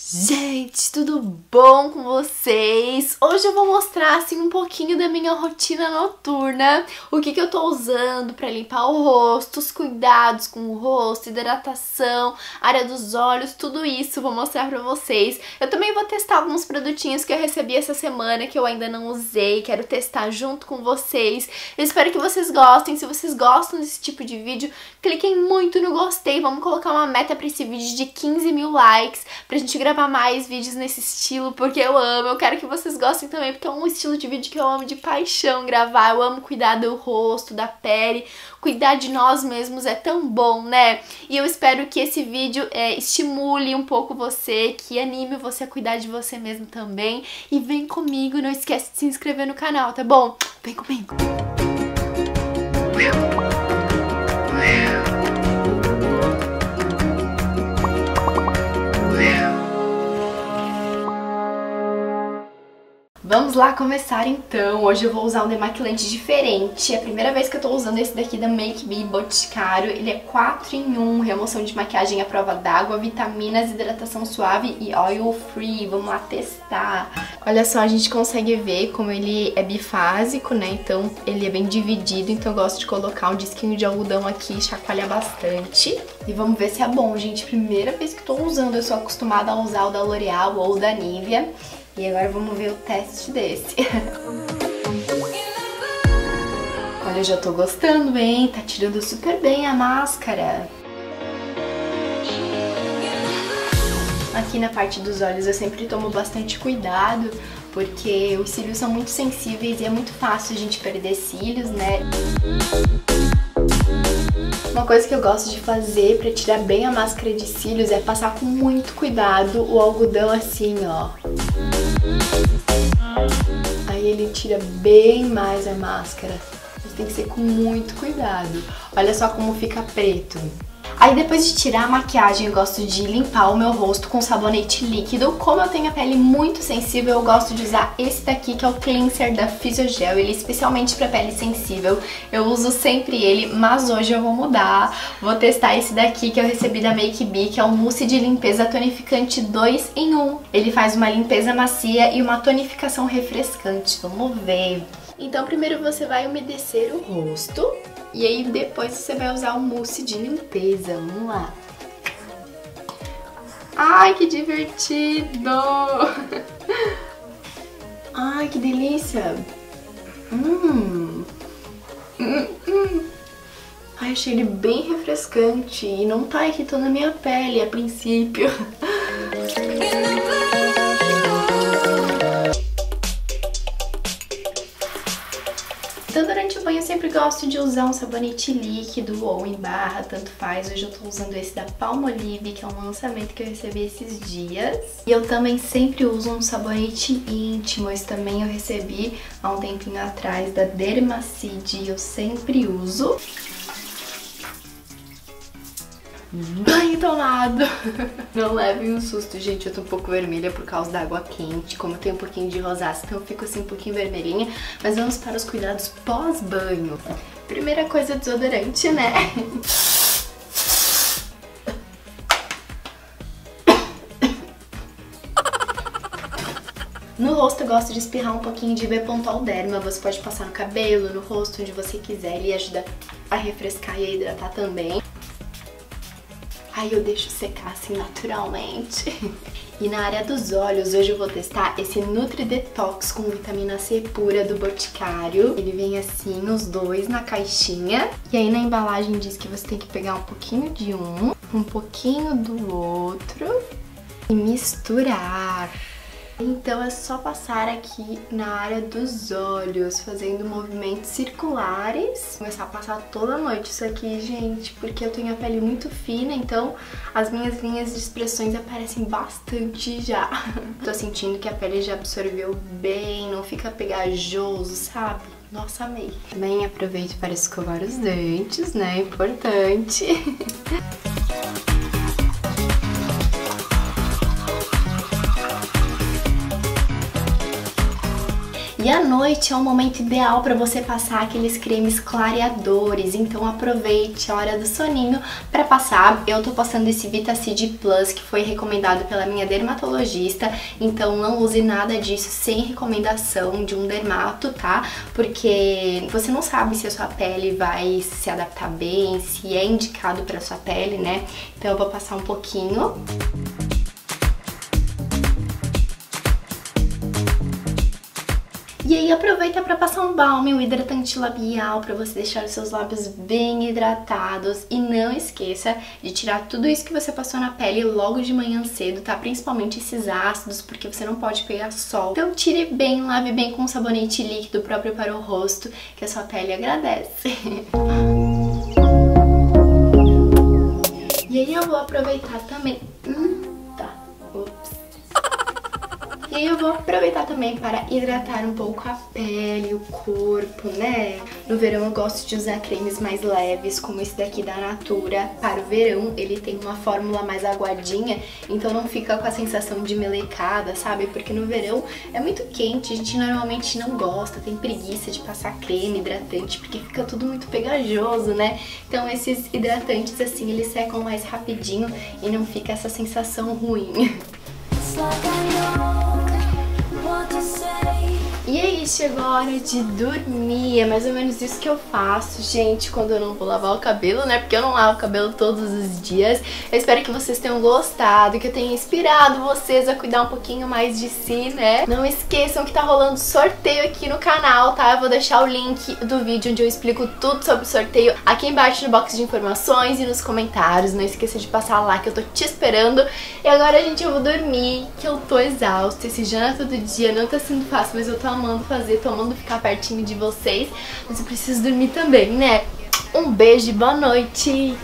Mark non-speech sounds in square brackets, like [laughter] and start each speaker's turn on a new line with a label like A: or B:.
A: Gente, tudo bom com vocês? Hoje eu vou mostrar assim um pouquinho da minha rotina noturna, o que, que eu tô usando pra limpar o rosto, os cuidados com o rosto, hidratação, área dos olhos, tudo isso vou mostrar pra vocês. Eu também vou testar alguns produtinhos que eu recebi essa semana que eu ainda não usei, quero testar junto com vocês. Eu espero que vocês gostem, se vocês gostam desse tipo de vídeo, cliquem muito no gostei, vamos colocar uma meta pra esse vídeo de 15 mil likes pra gente gravar gravar mais vídeos nesse estilo, porque eu amo, eu quero que vocês gostem também, porque é um estilo de vídeo que eu amo de paixão gravar, eu amo cuidar do rosto, da pele, cuidar de nós mesmos é tão bom, né? E eu espero que esse vídeo é, estimule um pouco você, que anime você a cuidar de você mesmo também, e vem comigo, não esquece de se inscrever no canal, tá bom? Vem comigo! Vamos lá começar então. Hoje eu vou usar um demaquilante diferente. É a primeira vez que eu tô usando esse daqui da Make Me Boticário. Ele é 4 em 1, remoção de maquiagem à prova d'água, vitaminas, hidratação suave e oil free. Vamos lá testar. Olha só, a gente consegue ver como ele é bifásico, né? Então ele é bem dividido, então eu gosto de colocar um disquinho de algodão aqui e chacoalhar bastante. E vamos ver se é bom, gente. Primeira vez que tô usando, eu sou acostumada a usar o da L'Oreal ou da Nivea. E agora vamos ver o teste desse. [laughs] Olha, eu já tô gostando, hein? Tá tirando super bem a máscara. Aqui na parte dos olhos eu sempre tomo bastante cuidado, porque os cílios são muito sensíveis e é muito fácil a gente perder cílios, né? Uma coisa que eu gosto de fazer pra tirar bem a máscara de cílios é passar com muito cuidado o algodão assim, ó. Aí ele tira bem mais a máscara. Mas tem que ser com muito cuidado. Olha só como fica preto. Aí depois de tirar a maquiagem, eu gosto de limpar o meu rosto com sabonete líquido. Como eu tenho a pele muito sensível, eu gosto de usar esse daqui, que é o Cleanser da Physiogel. Ele é especialmente para pele sensível. Eu uso sempre ele, mas hoje eu vou mudar. Vou testar esse daqui que eu recebi da Make Be, que é o mousse de limpeza tonificante 2 em 1. Ele faz uma limpeza macia e uma tonificação refrescante. Vamos ver. Então primeiro você vai umedecer o rosto e aí depois você vai usar o mousse de limpeza. Vamos lá. Ai, que divertido! [laughs] Ai, que delícia! Hum. Hum, hum. Ai, achei ele bem refrescante e não tá irritando a minha pele a princípio. [laughs] banho eu sempre gosto de usar um sabonete líquido ou em barra, tanto faz. Hoje eu tô usando esse da Palmolive, que é um lançamento que eu recebi esses dias. E eu também sempre uso um sabonete íntimo, esse também eu recebi há um tempinho atrás da Dermacide, eu sempre uso. Banho tomado. Não levem um susto, gente. Eu tô um pouco vermelha por causa da água quente. Como eu tenho um pouquinho de rosácea, então eu fico assim um pouquinho vermelhinha. Mas vamos para os cuidados pós-banho. Primeira coisa, desodorante, né? No rosto eu gosto de espirrar um pouquinho de Bepantol Derma, você pode passar no cabelo, no rosto, onde você quiser, ele ajuda a refrescar e a hidratar também. Aí eu deixo secar assim naturalmente. E na área dos olhos, hoje eu vou testar esse Nutri Detox com vitamina C pura do Boticário. Ele vem assim, os dois na caixinha. E aí na embalagem diz que você tem que pegar um pouquinho de um, um pouquinho do outro e misturar. Então é só passar aqui na área dos olhos, fazendo movimentos circulares. Começar a passar toda noite isso aqui, gente, porque eu tenho a pele muito fina, então as minhas linhas de expressões aparecem bastante já. [laughs] Tô sentindo que a pele já absorveu bem, não fica pegajoso, sabe? Nossa, amei. Também aproveito para escovar os dentes, né? Importante. [laughs] E à noite é um momento ideal para você passar aqueles cremes clareadores, então aproveite a hora do soninho para passar. Eu tô passando esse Vitacid Plus que foi recomendado pela minha dermatologista, então não use nada disso sem recomendação de um dermato, tá? Porque você não sabe se a sua pele vai se adaptar bem, se é indicado para sua pele, né? Então eu vou passar um pouquinho. E aproveita para passar um balme, um hidratante labial para você deixar os seus lábios bem hidratados e não esqueça de tirar tudo isso que você passou na pele logo de manhã cedo, tá? Principalmente esses ácidos, porque você não pode pegar sol. Então tire bem, lave bem com um sabonete líquido próprio para o rosto, que a sua pele agradece. [laughs] e aí eu vou aproveitar também... Hum, E eu vou aproveitar também para hidratar um pouco a pele, o corpo, né? No verão eu gosto de usar cremes mais leves, como esse daqui da Natura. Para o verão ele tem uma fórmula mais aguadinha, então não fica com a sensação de melecada, sabe? Porque no verão é muito quente, a gente normalmente não gosta, tem preguiça de passar creme hidratante, porque fica tudo muito pegajoso, né? Então esses hidratantes assim, eles secam mais rapidinho e não fica essa sensação ruim. E aí, chegou a hora de dormir, é mais ou menos isso que eu faço, gente, quando eu não vou lavar o cabelo, né, porque eu não lavo o cabelo todos os dias. Eu espero que vocês tenham gostado, que eu tenha inspirado vocês a cuidar um pouquinho mais de si, né. Não esqueçam que tá rolando sorteio aqui no canal, tá? Eu vou deixar o link do vídeo onde eu explico tudo sobre o sorteio aqui embaixo no box de informações e nos comentários. Não esqueça de passar lá que eu tô te esperando. E agora, gente, eu vou dormir, que eu tô exausta. Esse jantar todo dia não tá sendo fácil, mas eu tô amando fazer, tô amando ficar pertinho de vocês. Mas eu preciso dormir também, né? Um beijo e boa noite!